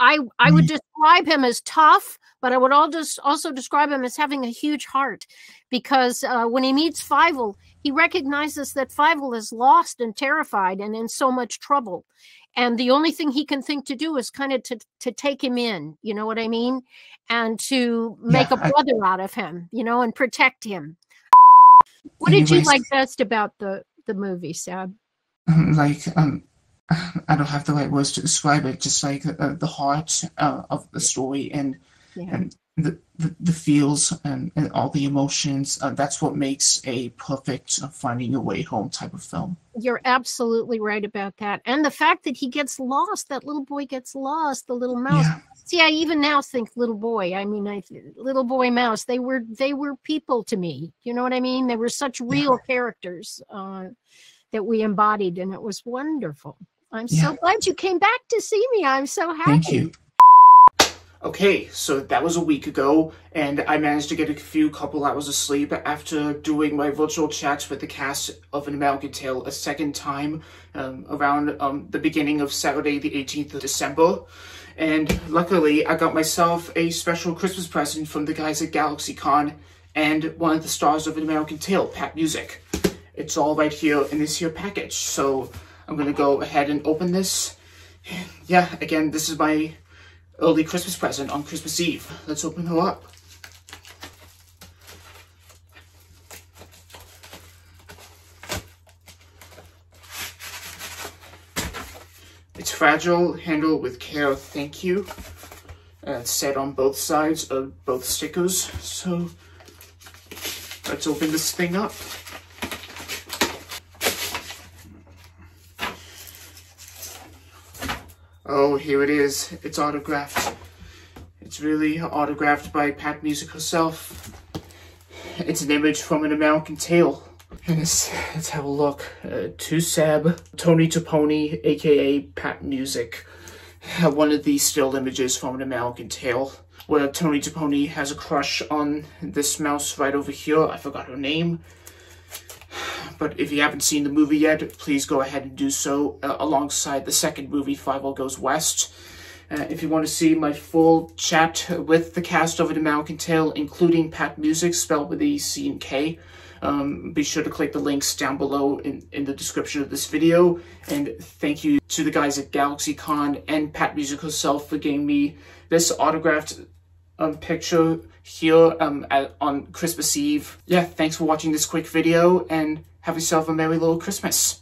I I would describe him as tough, but I would all just also describe him as having a huge heart, because uh, when he meets Fievel, he recognizes that Fievel is lost and terrified and in so much trouble, and the only thing he can think to do is kind of to to take him in. You know what I mean? And to make Yeah, a I- brother out of him. You know, and protect him. What did you like best about the the movie, Seb? um, like um I don't have the right words to describe it. Just like uh, the heart uh, of the story and Yeah. and the the, the feels and, and all the emotions. Uh, that's what makes a perfect uh, finding your way home type of film. You're absolutely right about that. And the fact that he gets lost, that little boy gets lost, the little mouse. Yeah. See, I even now think little boy. I mean, I little boy mouse. They were they were people to me. You know what I mean? They were such real characters uh, that we embodied, and it was wonderful. I'm so glad you came back to see me. I'm so happy. Thank you. Okay, so that was a week ago, and I managed to get a few couple hours of sleep after doing my virtual chats with the cast of An American Tail a second time um, around um, the beginning of Saturday, the 18th of December. And luckily, I got myself a special Christmas present from the guys at GalaxyCon and one of the stars of An American Tail, Pat Musick. It's all right here in this here package, so I'm gonna go ahead and open this. Yeah, again, this is my early Christmas present on Christmas Eve. Let's open her up. It's fragile, handle with care, thank you. Uh, it's set on both sides of both stickers, so let's open this thing up. Oh, here it is. It's autographed. It's really autographed by Pat Musick herself. It's an image from an American Tail. And let's, let's have a look. Uh, to Seb, Tony Toponi, aka Pat Musick. Uh, One of these still images from an American Tail, where Tony Toponi has a crush on this mouse right over here. I forgot her name. But if you haven't seen the movie yet, please go ahead and do so uh, alongside the second movie, Fievel Goes West. Uh, if you want to see my full chat with the cast of An American Tail, including Pat Musick, spelled with E, C, and K, um, be sure to click the links down below in, in the description of this video. And thank you to the guys at GalaxyCon and Pat Musick herself for giving me this autographed um, picture here um, at, on Christmas Eve. Yeah, thanks for watching this quick video and have yourself a merry little Christmas.